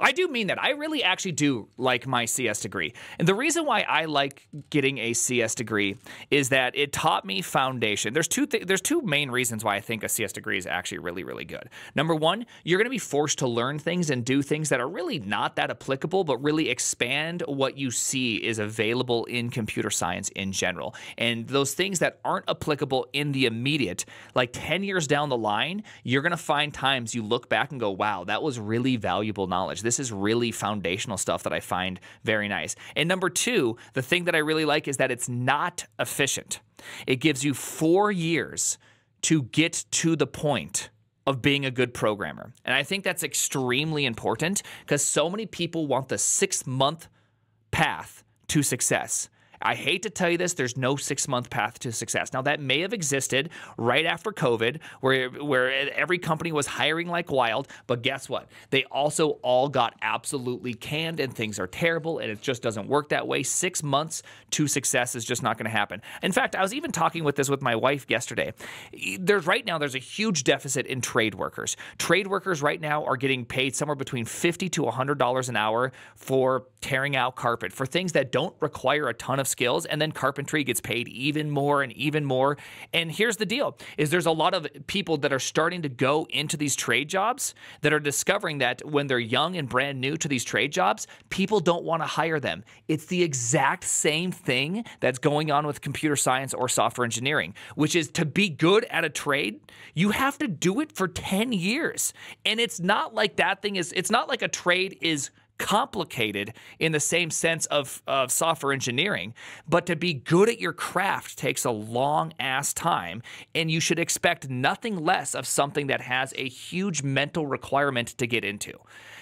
I do mean that. I really actually do like my CS degree. And the reason why I like getting a CS degree is that it taught me foundation. There's two th- there's two main reasons why I think a CS degree is actually really really good. Number 1, you're going to be forced to learn things and do things that are really not that applicable but really expand what you see is available in computer science in general. And those things that aren't applicable in the immediate, like 10 years down the line, you're going to find times you look back and go, "Wow, that was really valuable knowledge." This is really foundational stuff that I find very nice. And number two, the thing that I really like is that it's not efficient. It gives you four years to get to the point of being a good programmer. And I think that's extremely important because so many people want the six month path to success. I hate to tell you this, there's no six month path to success. Now, that may have existed right after COVID, where, where every company was hiring like wild, but guess what? They also all got absolutely canned and things are terrible and it just doesn't work that way. Six months to success is just not going to happen. In fact, I was even talking with this with my wife yesterday. There's right now, there's a huge deficit in trade workers. Trade workers right now are getting paid somewhere between 50 to $100 an hour for tearing out carpet, for things that don't require a ton of skills and then carpentry gets paid even more and even more. And here's the deal is there's a lot of people that are starting to go into these trade jobs that are discovering that when they're young and brand new to these trade jobs people don't want to hire them. It's the exact same thing that's going on with computer science or software engineering which is to be good at a trade you have to do it for 10 years. And it's not like that thing is it's not like a trade is complicated in the same sense of, of software engineering, but to be good at your craft takes a long ass time, and you should expect nothing less of something that has a huge mental requirement to get into.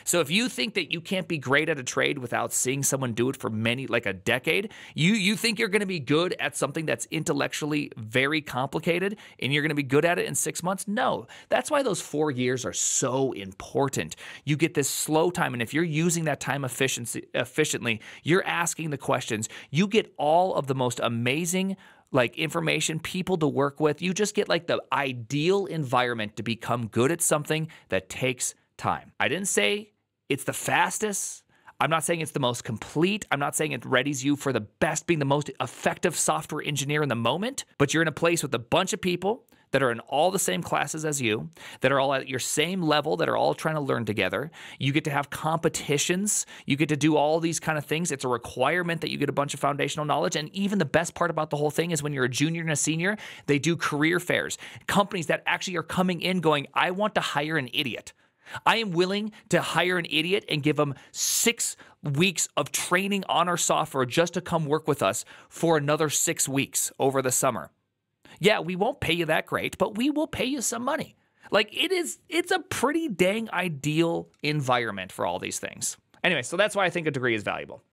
So if you think that you can't be great at a trade without seeing someone do it for many like a decade, you you think you're going to be good at something that's intellectually very complicated and you're going to be good at it in 6 months? No. That's why those 4 years are so important. You get this slow time and if you're using that time efficiently, you're asking the questions, you get all of the most amazing like information, people to work with. You just get like the ideal environment to become good at something that takes time. I didn't say it's the fastest. I'm not saying it's the most complete. I'm not saying it readies you for the best, being the most effective software engineer in the moment, but you're in a place with a bunch of people that are in all the same classes as you, that are all at your same level, that are all trying to learn together. You get to have competitions. You get to do all these kind of things. It's a requirement that you get a bunch of foundational knowledge. And even the best part about the whole thing is when you're a junior and a senior, they do career fairs. Companies that actually are coming in going, I want to hire an idiot. I am willing to hire an idiot and give them six weeks of training on our software just to come work with us for another six weeks over the summer. Yeah, we won't pay you that great, but we will pay you some money. Like it is, it's a pretty dang ideal environment for all these things. Anyway, so that's why I think a degree is valuable.